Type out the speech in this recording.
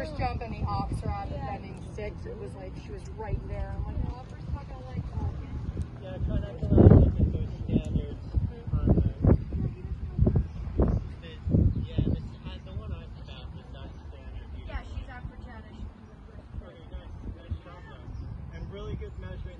first jump in the Oxrod yeah. bending six, it was like she was right there. I'm like, oh, first talking like. Yeah, try not to like, look at those standards she's And really good measuring